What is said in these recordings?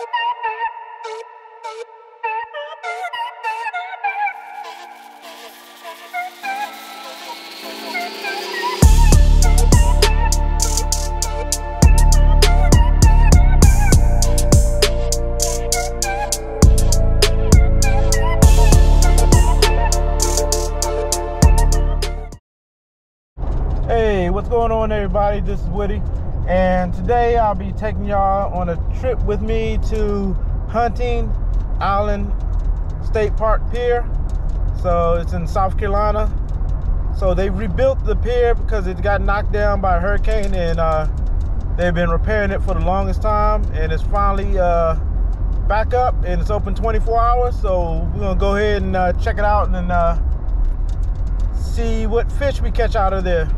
Hey, what's going on everybody? This is Woody and today I'll be taking y'all on a trip with me to Hunting Island State Park Pier. So it's in South Carolina. So they rebuilt the pier because it got knocked down by a hurricane and uh, they've been repairing it for the longest time and it's finally uh, back up and it's open 24 hours. So we're gonna go ahead and uh, check it out and uh, see what fish we catch out of there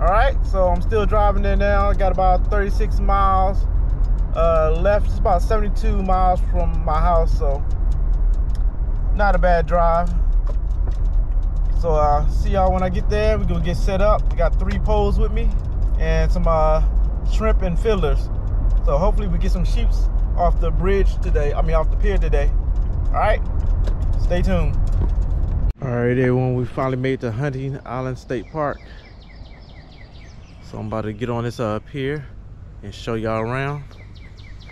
all right so i'm still driving there now. I got about 36 miles uh, left. It's about 72 miles from my house so not a bad drive. So uh see y'all when i get there. We're gonna get set up. We got three poles with me and some uh shrimp and fillers. So hopefully we get some sheeps off the bridge today i mean off the pier today. All right stay tuned. All right everyone we finally made to hunting island state park so I'm about to get on this up here and show y'all around.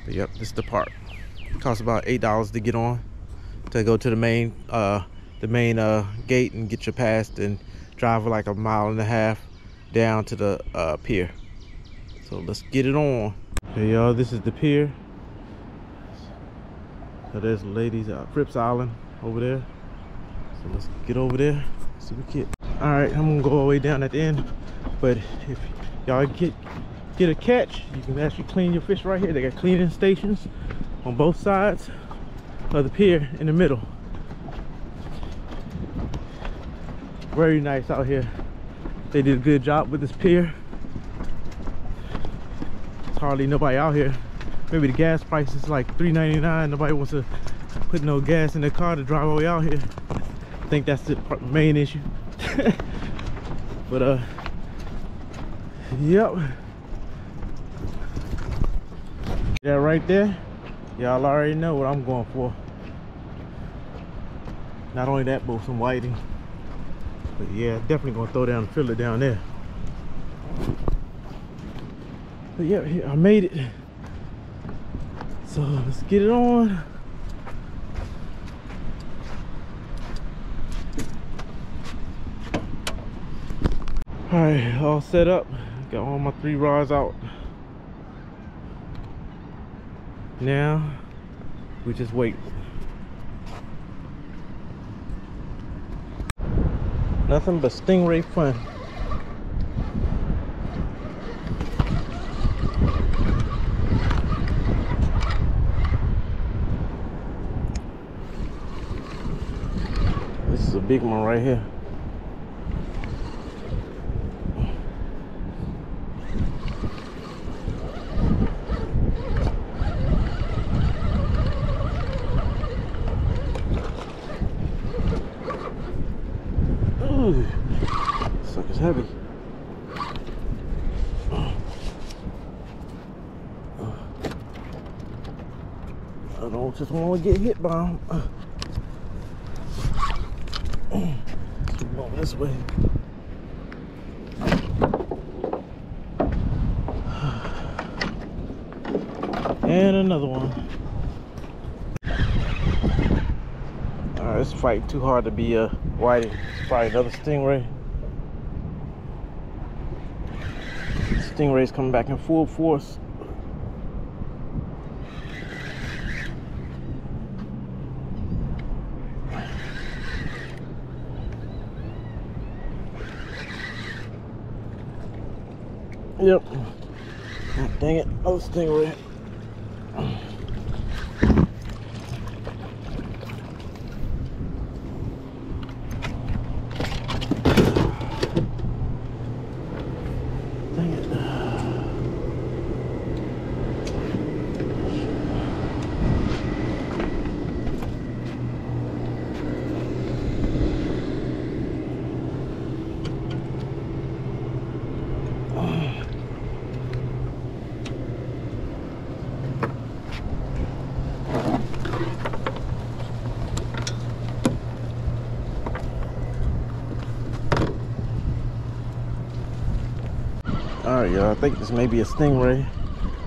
But yep, this is the park. It costs about eight dollars to get on to go to the main uh the main uh gate and get your pass and drive like a mile and a half down to the uh pier. So let's get it on. Hey y'all, this is the pier. So there's ladies uh Fripps Island over there. So let's get over there. See what we get. Alright, I'm gonna go all the way down at the end. But if y'all get get a catch. You can actually clean your fish right here. They got cleaning stations on both sides of the pier in the middle. Very nice out here. They did a good job with this pier. There's hardly nobody out here. Maybe the gas price is like $3.99 nobody wants to put no gas in their car to drive all the way out here. I think that's the main issue. But uh Yep. Yeah, right there, y'all already know what I'm going for. Not only that, but some whiting. But yeah, definitely gonna throw down the filler down there. But yeah, I made it. So let's get it on. All right, all set up. Got all my three rods out. Now, we just wait. Nothing but stingray fun. This is a big one right here. Heavy. I don't just want to get hit by them. Going this way. And another one. Alright, this fight too hard to be a whiting. It's probably another stingray. Stingray's coming back in full force. Yep. Oh, dang it. Oh, stingray. Right, y'all. I think this may be a stingray.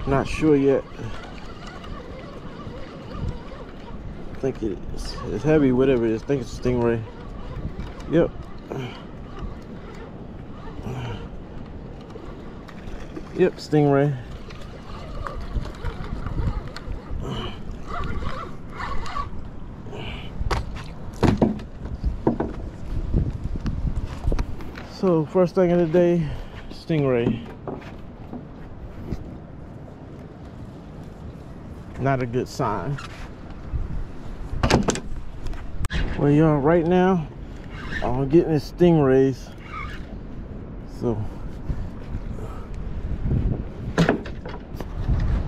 Not sure yet. I think it is. It's heavy, whatever it is. I think it's a stingray. Yep. Yep, stingray. So first thing of the day, stingray. Not a good sign. Well, y'all, right now, I'm getting the stingrays. So,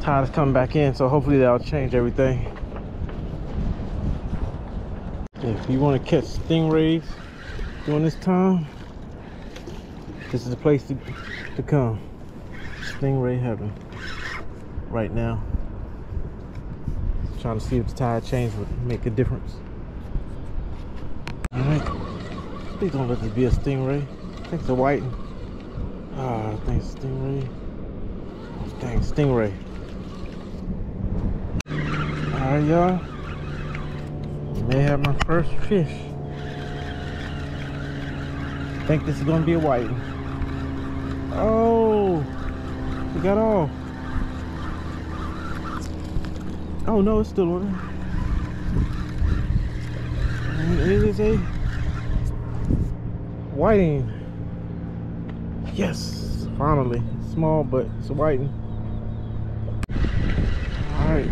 tide is coming back in, so hopefully that'll change everything. If you want to catch stingrays during this time, this is the place to, to come. Stingray heaven. Right now. Trying to see if the tide change would make a difference. Alright. Please don't let this be a stingray. I think it's a white. Ah, I think it's stingray. Dang, stingray. Alright, y'all. May have my first fish. I think this is gonna be a white. Oh, we got off. Oh no, it's still on it is a whiting. Yes, finally. Small, but it's a whiting. All right.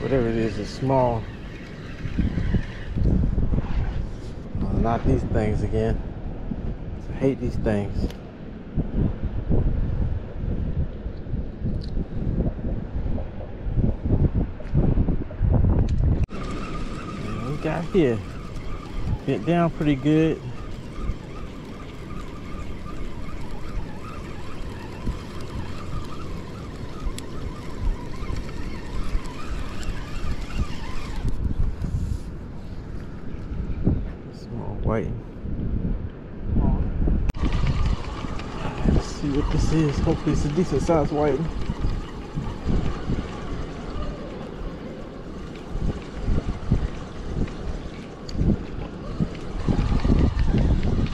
Whatever it is, it's small. Not these things again hate these things. And we got here. Get down pretty good. Small white. see what this is. Hopefully it's a decent sized white.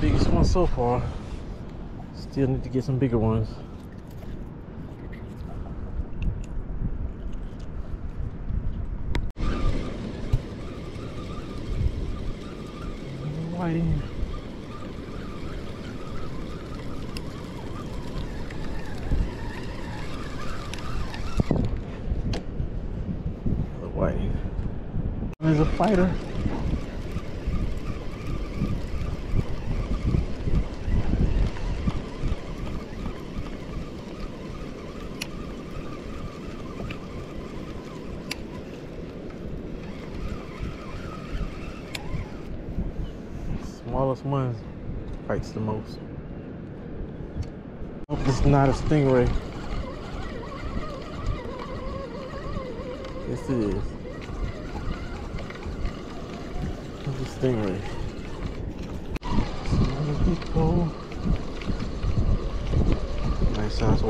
Biggest one so far. Still need to get some bigger ones. White. There's a fighter. Smallest one fights the most. Hope it's not a stingray. Yes it is. the stingray. Some Nice size.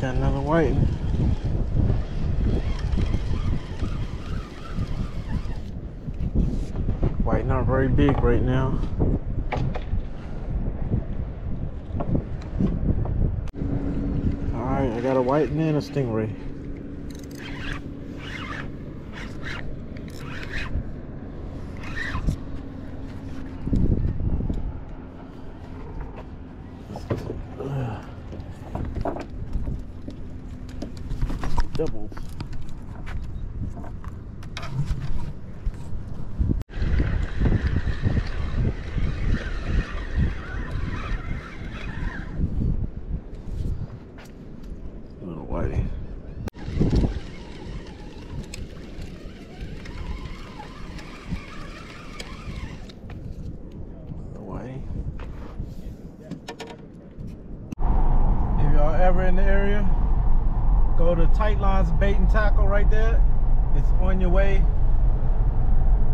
Got another white. White not very big right now. Alright, I got a white and a stingray. Ever in the area, go to Tight Lines Bait and Tackle right there. It's on your way.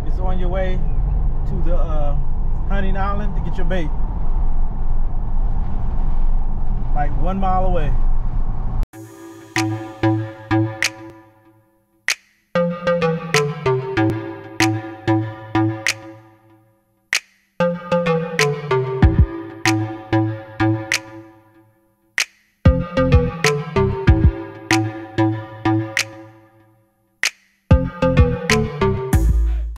It's on your way to the uh, hunting island to get your bait. Like one mile away.